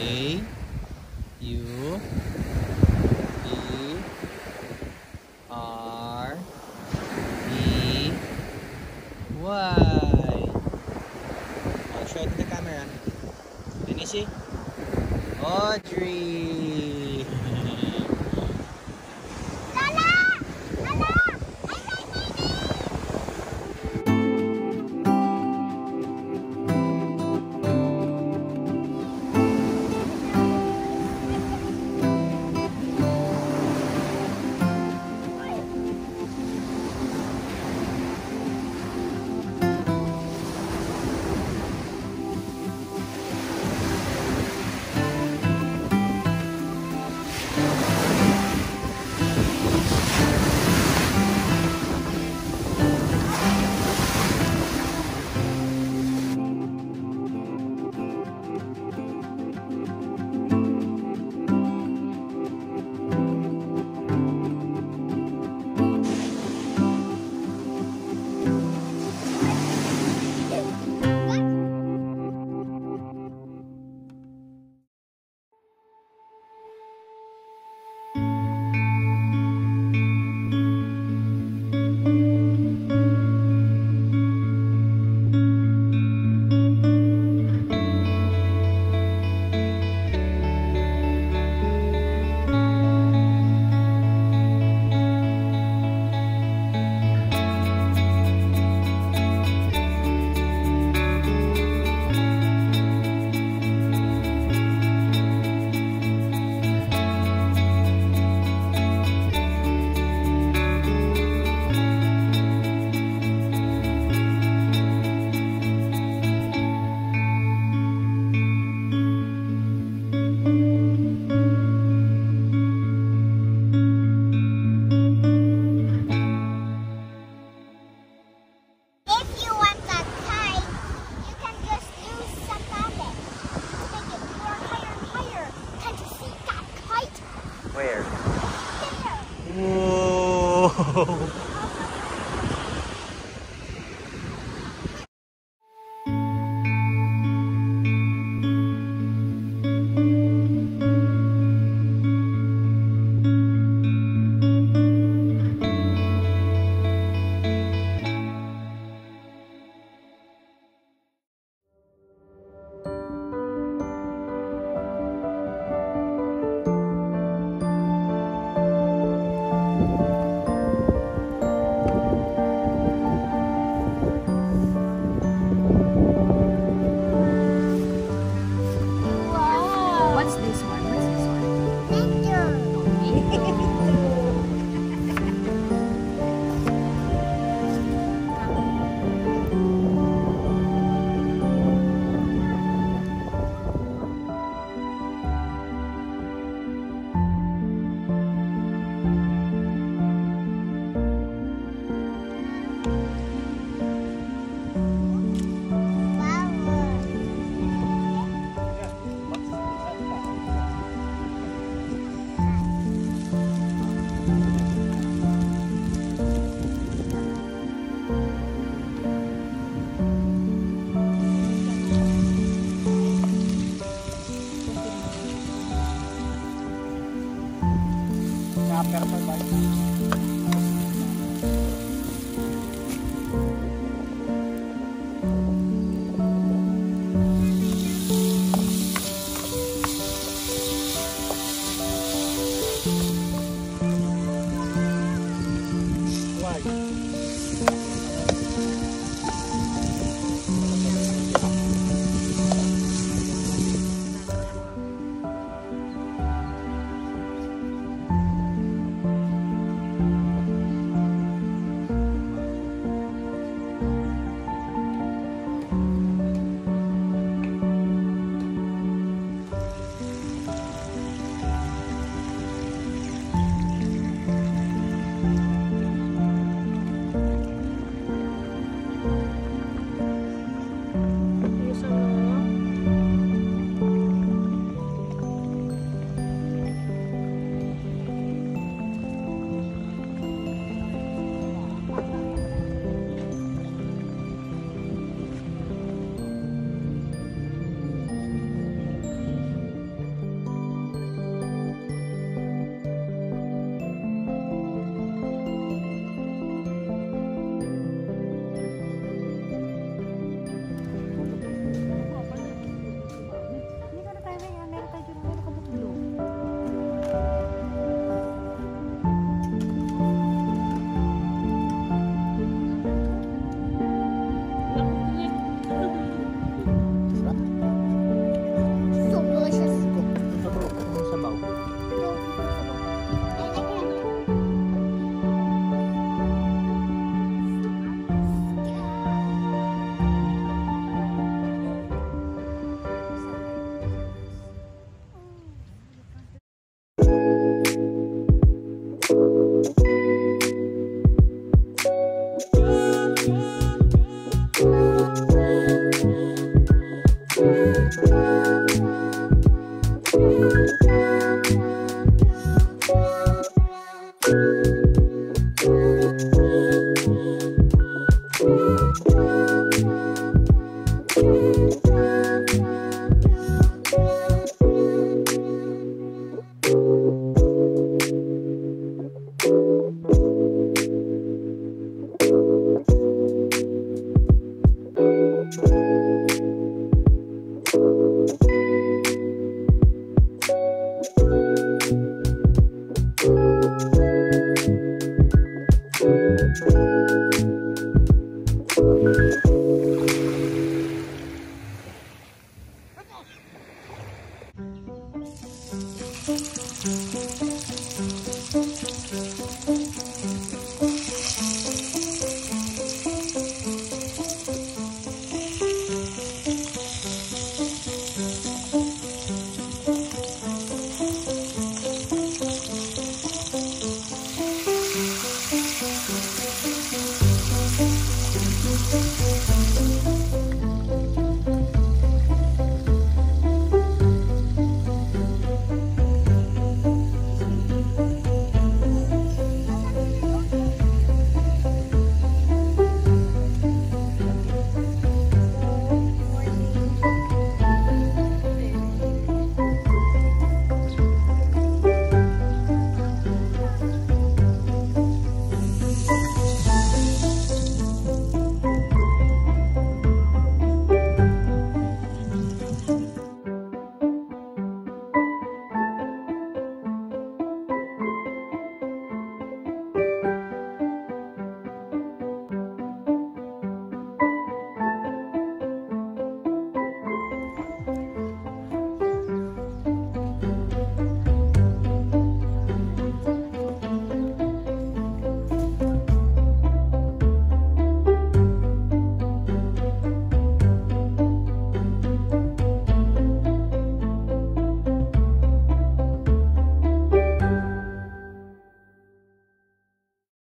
A U B R E Y. Oh, show it to the camera. Finish it. Audrey. go. na-perform.